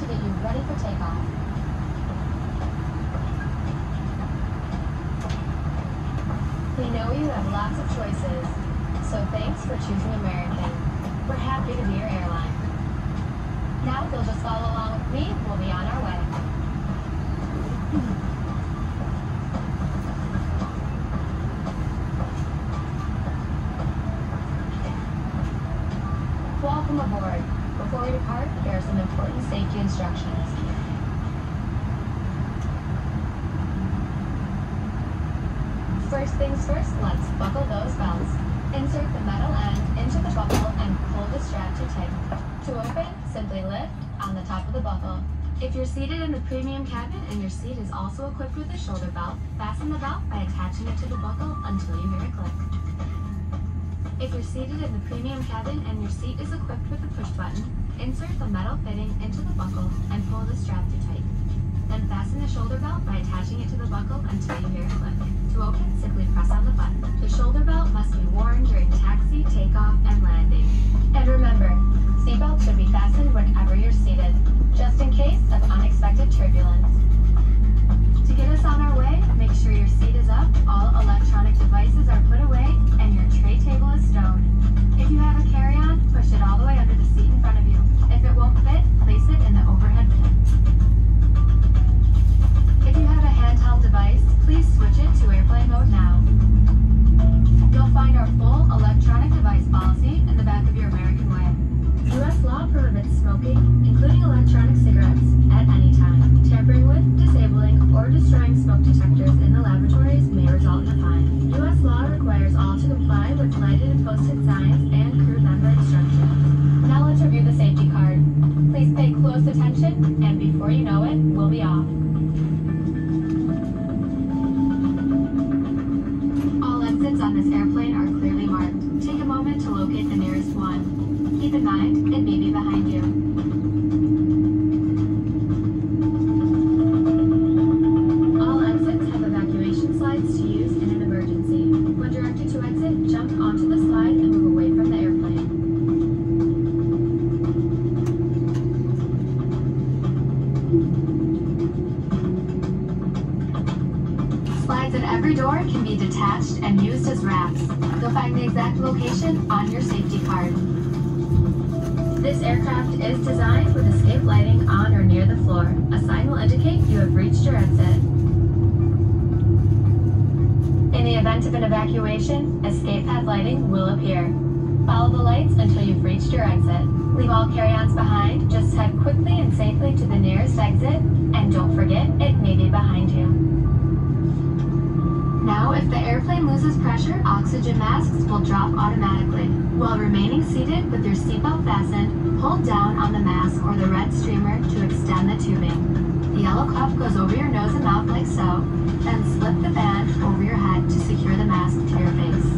to get you ready for takeoff. We know you have lots of choices, so thanks for choosing American. We're happy to be your airline. Now, you'll just follow along with me, we'll be on our way. Welcome aboard. Before we depart, there are some important safety instructions. First things first, let's buckle those belts. Insert the metal end into the buckle and pull the strap to tighten. To open, simply lift on the top of the buckle. If you're seated in the premium cabin and your seat is also equipped with a shoulder belt, fasten the belt by attaching it to the buckle until you hear a click. If you're seated in the premium cabin and your seat is equipped with a push button, insert the metal fitting into the buckle and pull the strap to tighten. Then fasten the shoulder belt by attaching it to the buckle until you hear a click. To open, simply press on the button. The shoulder belt must be worn during taxi, takeoff, and landing. And remember, seatbelts should be fastened whenever you're seated, just in case of unexpected turbulence. Floor. A sign will indicate you have reached your exit. In the event of an evacuation, escape pad lighting will appear. Follow the lights until you've reached your exit. Leave all carry-ons behind, just head quickly and safely to the nearest exit, and don't forget, it may be behind you. Now, if the airplane loses pressure, oxygen masks will drop automatically. While remaining seated with your seatbelt fastened, hold down on the mask or the red streamer to extend the tubing. The yellow cuff goes over your nose and mouth like so, then slip the band over your head to secure the mask to your face.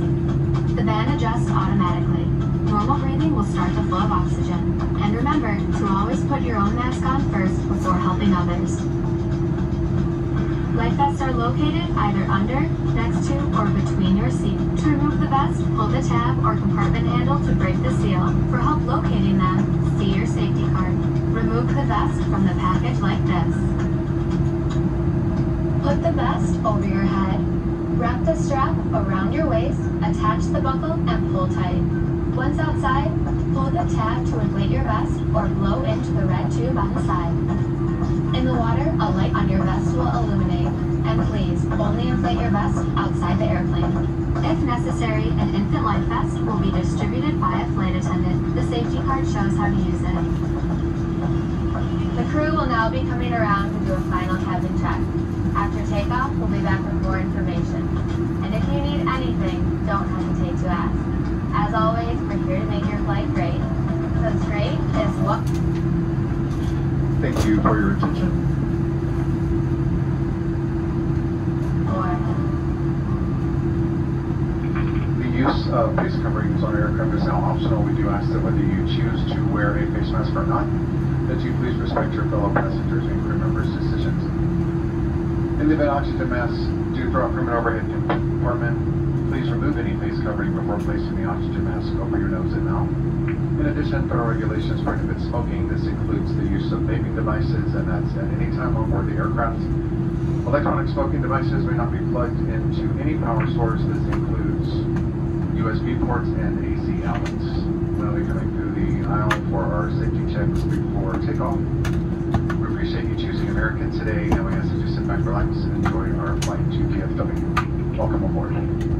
The band adjusts automatically. Normal breathing will start the flow of oxygen. And remember to always put your own mask on first before helping others. Life vests are located either under, next to, or between your seat. To remove the vest, pull the tab or compartment handle to break the seal. For help locating them, see your safety card. Remove the vest from the package like this. Put the vest over your head. Wrap the strap around your waist, attach the buckle, and pull tight. Once outside, pull the tab to inflate your vest or blow into the red tube on the side. In the water, a light on your vest will illuminate. And please, only inflate your vest outside the airplane. If necessary, an infant life vest will be distributed by a flight attendant. The safety card shows how to use it. The crew will now be coming around to do a final cabin check. After takeoff, we'll be back with more information. And if you need anything, don't hesitate to ask. As always, we're here to make your flight great. Because great is what Thank you for your attention. Oh, the use of face coverings on aircraft is now optional. We do ask that whether you choose to wear a face mask or not, that you please respect your fellow passengers and crew members' decisions. In the event oxygen masks do drop from an overhead compartment, please please remove any face covering before placing the oxygen mask over your nose and mouth. Addition, federal regulations prohibit smoking. This includes the use of vaping devices, and that's at any time on board the aircraft. Electronic smoking devices may not be plugged into any power source. This includes USB ports and AC outlets. We'll be coming through the aisle for our safety checks before takeoff. We appreciate you choosing American today, and we ask that you sit back, relax, and enjoy our flight to DFW. Welcome aboard.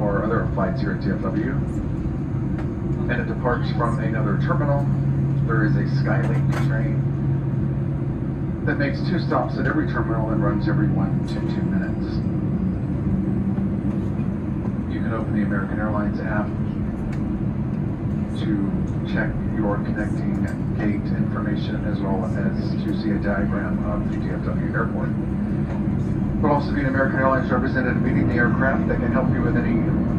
Or other flights here at DFW, and it departs from another terminal, there is a Skylink train that makes two stops at every terminal and runs every one to two minutes. You can open the American Airlines app to check your connecting gate information as well as to see a diagram of the DFW airport. There'll also be an American Airlines representative meeting the aircraft that can help you with any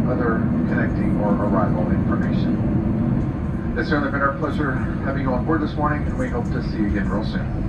other connecting or arrival information. It's certainly been our pleasure having you on board this morning, and we hope to see you again real soon.